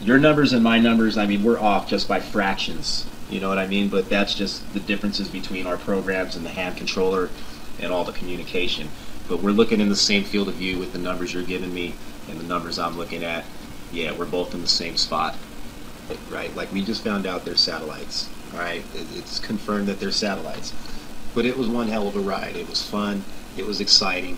Your numbers and my numbers, I mean, we're off just by fractions. You know what I mean? But that's just the differences between our programs and the hand controller and all the communication. But we're looking in the same field of view with the numbers you're giving me and the numbers I'm looking at. Yeah, we're both in the same spot. Right? Like we just found out they're satellites. Right? It's confirmed that they're satellites. But it was one hell of a ride. It was fun. It was exciting.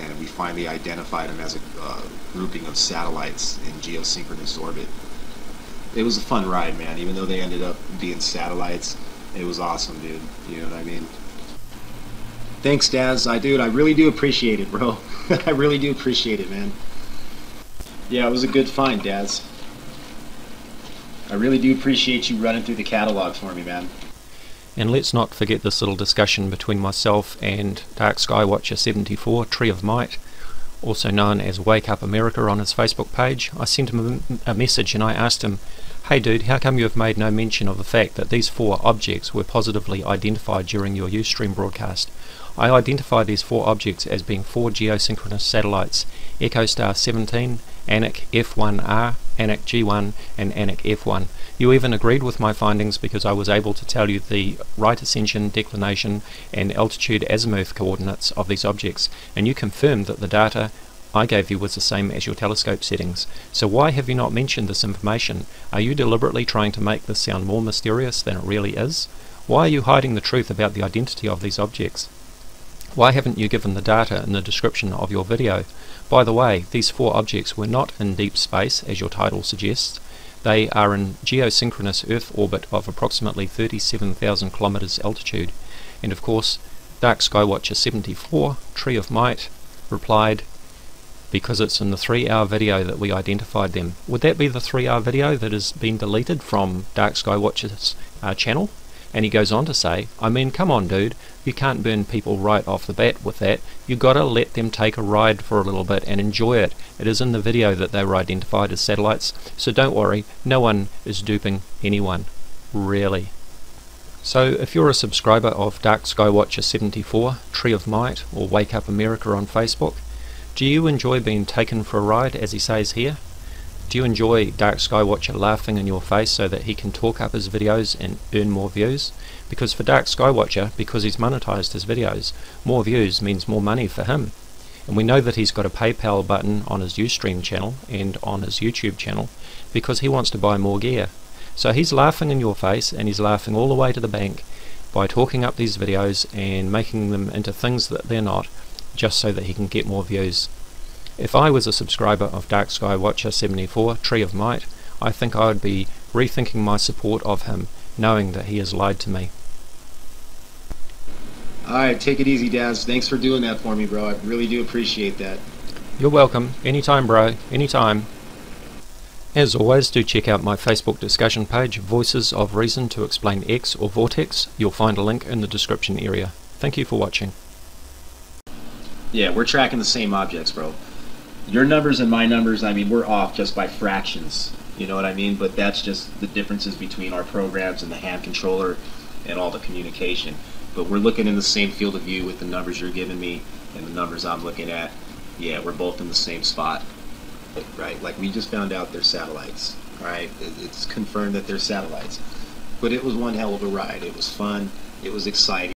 And we finally identified them as a uh, grouping of satellites in geosynchronous orbit. It was a fun ride, man. Even though they ended up being satellites, it was awesome, dude. You know what I mean? Thanks, Daz. I dude, I really do appreciate it, bro. I really do appreciate it, man. Yeah, it was a good find, Daz. I really do appreciate you running through the catalog for me, man. And let's not forget this little discussion between myself and Dark Skywatcher 74, Tree of Might, also known as Wake Up America on his Facebook page. I sent him a message and I asked him, Hey dude, how come you have made no mention of the fact that these four objects were positively identified during your Ustream broadcast? I identify these four objects as being four geosynchronous satellites, EchoStar 17, Anik F1R, Anik G1, and Anik F1. You even agreed with my findings because I was able to tell you the right ascension, declination, and altitude azimuth coordinates of these objects, and you confirmed that the data I gave you was the same as your telescope settings. So why have you not mentioned this information? Are you deliberately trying to make this sound more mysterious than it really is? Why are you hiding the truth about the identity of these objects? Why haven't you given the data in the description of your video? By the way, these four objects were not in deep space, as your title suggests. They are in geosynchronous Earth orbit of approximately 37,000 kilometers altitude. And of course, Dark Skywatcher 74, Tree of Might, replied, because it's in the three hour video that we identified them. Would that be the three hour video that has been deleted from Dark Skywatcher's uh, channel? And he goes on to say, I mean, come on, dude, you can't burn people right off the bat with that. You gotta let them take a ride for a little bit and enjoy it. It is in the video that they were identified as satellites, so don't worry, no one is duping anyone. Really. So, if you're a subscriber of Dark Sky Watcher 74, Tree of Might, or Wake Up America on Facebook, do you enjoy being taken for a ride, as he says here? Do you enjoy Dark Skywatcher laughing in your face so that he can talk up his videos and earn more views? Because for Dark Skywatcher, because he's monetized his videos, more views means more money for him. And we know that he's got a PayPal button on his Ustream channel and on his YouTube channel because he wants to buy more gear. So he's laughing in your face and he's laughing all the way to the bank by talking up these videos and making them into things that they're not just so that he can get more views. If I was a subscriber of Dark Sky Watcher 74, Tree of Might, I think I would be rethinking my support of him, knowing that he has lied to me. Alright, take it easy, Daz. Thanks for doing that for me, bro. I really do appreciate that. You're welcome. Anytime, bro. Anytime. As always, do check out my Facebook discussion page, Voices of Reason to Explain X or Vortex. You'll find a link in the description area. Thank you for watching. Yeah, we're tracking the same objects, bro your numbers and my numbers, I mean, we're off just by fractions. You know what I mean? But that's just the differences between our programs and the hand controller and all the communication. But we're looking in the same field of view with the numbers you're giving me and the numbers I'm looking at. Yeah, we're both in the same spot. Right? Like we just found out they're satellites. Right? It's confirmed that they're satellites. But it was one hell of a ride. It was fun. It was exciting.